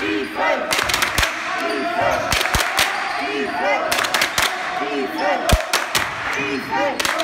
Defense! defense.